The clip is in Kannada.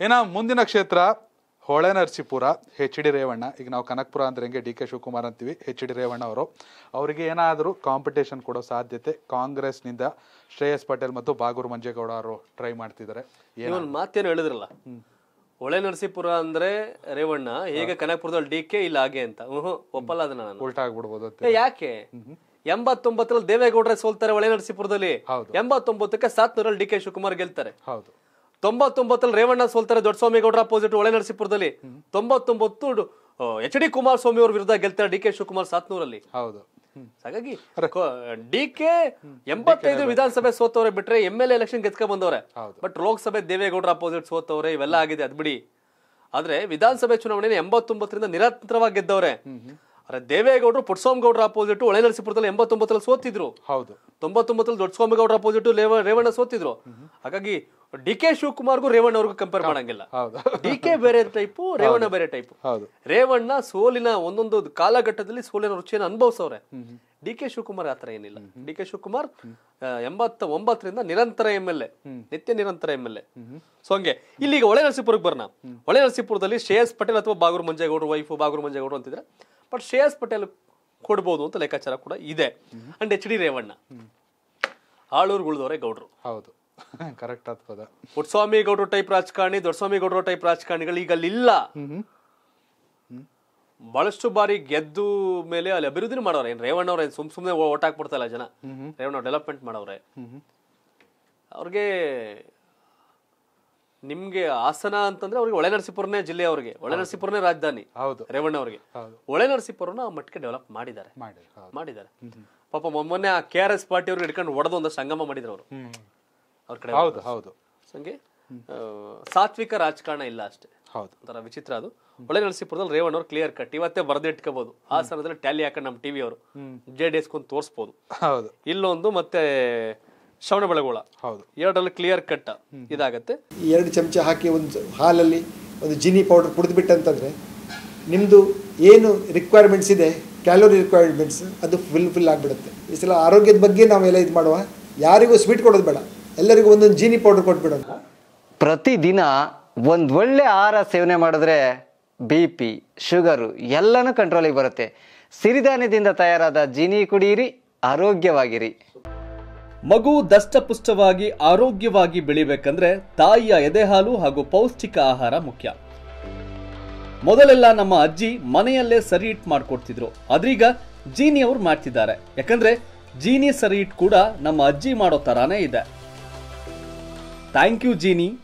ಇನ್ನು ಮುಂದಿನ ಕ್ಷೇತ್ರ ಹೊಳೆ ನರಸೀಪುರ ಎಚ್ ಡಿ ರೇವಣ್ಣ. ಈಗ ನಾವು ಕನಕಪುರ ಅಂದ್ರೆ ಹೆಂಗೆ? ಡಿ ಕೆ ಶಿವಕುಮಾರ್ ಅಂತೀವಿ ಹೆಚ್ ಡಿ ರೇವಣ್ಣ ಅವರು. ಅವರಿಗೆ ಏನಾದರೂ ಕಾಂಪಿಟೇಷನ್ ಕೊಡೋ ಸಾಧ್ಯತೆ ಕಾಂಗ್ರೆಸ್ನಿಂದ ಶ್ರೇಯಸ್ ಪಟೇಲ್ ಮತ್ತು ಬಾಗೂರು ಮಂಜೇಗೌಡ ಅವರು ಟ್ರೈ ಮಾಡ್ತಿದ್ದಾರೆ. ಏನು ನೀವೊಂದು ಮಾತೇನು ಹೇಳಿದ್ರಲ್ಲ? ಹೊಳೆ ನರಸೀಪುರ ಅಂದ್ರೆ ರೇವಣ್ಣ ಹೇಗೆ ಕನಕಪುರದಲ್ಲಿ ಡಿ ಕೆ ಇಲ್ಲ ಹಾಗೆ ಅಂತ. ಹ್ಞೂ ಒಪ್ಪಲ್ಲ ಅದನ್ನ ನಾನು. ಉಲ್ಟಾ ಆಗ್ಬಿಡ್ಬೋದು ಅಂತ. ಯಾಕೆ? ಎಂಬತ್ತೊಂಬತ್ತರಲ್ಲಿ ದೇವೇಗೌಡರೇ ಸೋಲ್ತಾರೆ ಹೊಳೆ ನರಸೀಪುರದಲ್ಲಿ. ಹೌದು. ಎಂಬತ್ತೊಂಬತ್ತಕ್ಕೆ ಸಾತ್ನೂರಲ್ಲಿ ಡಿ ಕೆ ಶಿವಕುಮಾರ್ ಗೆಲ್ತಾರೆ. ಹೌದು. ತೊಂಬತ್ತೊಂಬತ್ತರಲ್ಲಿ ರೇವಣ್ಣ ಸೋಲ್ತಾರೆ ದೊಡ್ಡಸ್ವಾಮಿಗೌಡರ ಅಪೋಸಿಟ್ ಒಳೆ ನರಸೀಪುರದಲ್ಲಿ. ತೊಂಬತ್ತೊಂಬತ್ತು ಎಚ್ ಡಿ ಕುಮಾರಸ್ವಾಮಿ ಅವ್ರ ವಿರುದ್ಧ ಗೆಲ್ತಾರೆ ಡಿ ಕೆ ಶಿವಕುಮಾರ್ ಸಾತ್ನೂರಲ್ಲಿ. ಹೌದು. ಹಾಗಾಗಿ ಡಿ ಕೆ ಎಂಬತ್ತೈದು ವಿಧಾನಸಭೆ ಸೋತವ್ರೆ ಬಿಟ್ರೆ ಎಂ ಎಲ್ ಎಲೆಕ್ಷನ್ ಗೆದ್ಕೊಂಡ್ ಬಂದವ್ರೆ. ಬಟ್ ಲೋಕಸಭೆ ದೇವೇಗೌಡರ ಅಪೋಸಿಟ್ ಸೋತವ್ರೆ ಇವೆಲ್ಲ ಆಗಿದೆ ಅದ್ ಬಿಡಿ ಆದ್ರೆ ವಿಧಾನಸಭೆ ಚುನಾವಣೆ ಎಂಬತ್ತೊಂಬತ್ತರಿಂದ ನಿರಂತರವಾಗಿ ಗೆದ್ದವ್ರೆ. ಆದ್ರೆ ದೇವೇಗೌಡರು ಪುಟ್ಸ್ವಾಮಿಗೌಡರ ಅಪೋಸಿಟ್ ಒಳೆ ನರಸೀಪುರದಲ್ಲಿ ಎಂಬತ್ತೊಂಬತ್ತರಲ್ಲಿ ಸೋತಿದ್ರು. ಹೌದು. ತೊಂಬತ್ತೊಂಬತ್ತರಲ್ಲಿ ದೊಡ್ಡ ಸ್ವಾಮಿಗೌಡರ ಅಪೋಸಿಟ್ ರೇವಣ್ಣ ಸೋತಿದ್ರು. ಹಾಗಾಗಿ ಡಿ ಕೆ ಶಿವಕುಮಾರ್ಗೂ ರೇವಣ್ಣ ಅವ್ರಿಗೂ ಕಂಪೇರ್ ಮಾಡಂಗಿಲ್ಲ. ಡಿ ಕೆ ಬೇರೆ ಟೈಪ್ ರೇವಣ್ಣ ಬೇರೆ ಟೈಪ್ ರೇವಣ್ಣ ಸೋಲಿನ ಒಂದೊಂದು ಕಾಲಘಟ್ಟದಲ್ಲಿ ಸೋಲಿನ ರುಚಿಯನ್ನು ಅನುಭವಿಸವ್ರೆ. ಡಿ ಕೆ ಶಿವಕುಮಾರ್ ಆತರ ಏನಿಲ್ಲ. ಡಿ ಕೆ ಶಿವಕುಮಾರ್ ಎಂಬತ್ತ ಒಂಬತ್ತರಿಂದ ನಿರಂತರ ಎಂ ಎಲ್ ಎ. ನಿತ್ಯ ನಿರಂತರ ಎಂ ಎಲ್ ಎ. ಸೊ ಹಂಗೆ. ಇಲ್ಲಿಗ ಒಳೆ ನರಸೀಪುರಕ್ಕೆ ಬರ್ನ ಒಳೆ ನರಸೀಪುರದಲ್ಲಿ ಶ್ರೇಯಸ್ ಪಟೇಲ್ ಅಥವಾ ಬಾಗೂರು ಮಂಜೇಗೌಡರು ವೈಫು ಬಾಗೂರು ಮಂಜೇಗೌಡರು ಅಂತಿದ್ರೆ ಬಟ್ ಶ್ರೇಯಸ್ ಪಟೇಲ್ ಕೊಡ್ಬೋದು ಅಂತ ಲೆಕ್ಕಾಚಾರ ಕೂಡ ಇದೆ. And H D Revanna. Aluru ಗುಳ್ದವರೇ ಗೌಡ್ರು. ಹೌದು. ಕರೆಕ್ಟ್ ಆಗ್ತದ ಪುಟ್ಸ್ವಾಮಿ ಗೌಡರು ಟೈಪ್ ರಾಜಕಾರಣಿ ದೊಡ್ಡಸ್ವಾಮಿ ಗೌಡ್ರ ಟೈಪ್ ರಾಜಕಾರಣಿಗಳು ಈಗ ಅಲ್ಲಿಲ್ಲ ಬಹಳಷ್ಟು ಬಾರಿ ಗೆದ್ದು ಮೇಲೆ ಅಲ್ಲಿ ಅಭಿವೃದ್ಧಿ ಮಾಡವ್ರೆ ಏನ್ ರೇವಣ್ಣ ಅವ್ರ ಸುಮ್ ಸುಮ್ನೆ ಓಟ್ ಹಾಕ್ಬಿಡ್ತಲ್ಲ ಜನ? ರೇವಣ್ಣ ಡೆವಲಪ್ಮೆಂಟ್ ಮಾಡವ್ರೆ ಅವ್ರಿಗೆ ನಿಮ್ಗೆ ಹಾಸನ ಅಂತಂದ್ರೆ ಅವ್ರಿಗೆ ಒಳೆ ನರಸೀಪುರನೇ ಜಿಲ್ಲೆ ಅವ್ರಿಗೆ. ಒಳೆ ನರಸೀಪುರನೇ ರಾಜಧಾನಿ ಹೌದು. ರೇವಣ್ಣ ಅವ್ರಿಗೆ. ಒಳೆ ನರಸೀಪುರನ ಆ ಮಟ್ಟಿಗೆ ಡೆವಲಪ್ ಮಾಡಿದ್ದಾರೆ ಮಾಡಿ ಮಾಡಿದ್ದಾರೆ. ಪಾಪ ಮೊನ್ನೆ- ಆ ಕೆ ಆರ್ ಎಸ್ ಪಾರ್ಟಿ ಅವ್ರಿಗೆ ಹಿಡ್ಕೊಂಡು ಒಡೆದು ಒಂದು ಸಂಗಮ ಮಾಡಿದ್ರು ಅವರು. ಅವ್ರ ಕಡೆ ಹೌದು ಹೌದು. ಹಂಗೆ ಸಾತ್ವಿಕ ರಾಜಕಾರಣ ಇಲ್ಲ ಅಷ್ಟೇ. ಹೌದು. ಒಂಥರ ವಿಚಿತ್ರ ಅದು. ಒಳ್ಳೆ ನರಸೀಪುರದಲ್ಲಿ ರೇವಣ್ಣ ಅವರು ಕ್ಲಿಯರ್ ಕಟ್ ಇವತ್ತೇ ಬರೆದಿಟ್ಕೋಬಹುದು ಹಾಸನದಲ್ಲಿ ಟ್ಯಾಲಿ ಹಾಕೊಂಡು ನಮ್ಮ ಟಿವಿ ಅವರು. ಜೆ ಡಿ ಎಸ್ಕೊಂದು ತೋರಿಸ್ಬೋದು. ಹೌದು. ಇಲ್ಲೊಂದು ಮತ್ತೆ ಶ್ರವಣ ಬೆಳಗೋಳ. ಹೌದು. ಎರಡರಲ್ಲಿ ಕ್ಲಿಯರ್ ಕಟ್ ಇದಾಗತ್ತೆ. ಈ ಎರಡು ಚಮಚ ಹಾಕಿ ಒಂದು ಹಾಲಲ್ಲಿ ಒಂದು ಜಿನಿ ಪೌಡರ್ ಕುಡಿದ್ಬಿಟ್ಟಂತಂದರೆ ನಿಮ್ಮದು ಏನು ರಿಕ್ವೈರ್ಮೆಂಟ್ಸ್ ಇದೆ ಕ್ಯಾಲೋರಿ ರಿಕ್ವೈರ್ಮೆಂಟ್ಸ್ ಅದು ಫುಲ್ ಫಿಲ್ ಆಗಿಬಿಡುತ್ತೆ. ಈ ಸಲ ಆರೋಗ್ಯದ ಬಗ್ಗೆ ನಾವೆಲ್ಲ ಇದು ಮಾಡುವ. ಯಾರಿಗೂ ಸ್ವೀಟ್ ಕೊಡೋದು ಬೇಡ. ಎಲ್ಲರಿಗೂ ಒಂದೊಂದು ಜೀನಿ ಪೌಡರ್ ಕೊಟ್ಬಿಡೋಣ. ಪ್ರತಿದಿನ ಒಂದು ಒಳ್ಳೆ ಆಹಾರ ಸೇವನೆ ಮಾಡಿದ್ರೆ ಬಿ ಪಿ, ಶುಗರು ಎಲ್ಲನೂ ಕಂಟ್ರೋಲಿಗೆ ಬರುತ್ತೆ. ಸಿರಿಧಾನ್ಯದಿಂದ ತಯಾರಾದ ಜೀನಿ ಕುಡಿಯಿರಿ, ಆರೋಗ್ಯವಾಗಿರಿ. ಮಗು ದಷ್ಟಪುಷ್ಟವಾಗಿ, ಆರೋಗ್ಯವಾಗಿ ಬೆಳಿಬೇಕಂದ್ರೆ ತಾಯಿಯ ಎದೆಹಾಲು ಹಾಗೂ ಪೌಷ್ಟಿಕ ಆಹಾರ ಮುಖ್ಯ. ಮೊದಲೆಲ್ಲ ನಮ್ಮ ಅಜ್ಜಿ ಮನೆಯಲ್ಲೇ ಸರಿ ಇಟ್ ಮಾಡ್ಕೊಡ್ತಿದ್ರು. ಅದ್ರೀಗ ಜೀನಿ ಅವ್ರು ಮಾಡ್ತಿದ್ದಾರೆ. ಯಾಕಂದ್ರೆ ಜೀನಿ ಸರಿ ಇಟ್ ಕೂಡ ನಮ್ಮ ಅಜ್ಜಿ ಮಾಡೋ ತರಾನೇ ಇದೆ. Thank you Jeeni.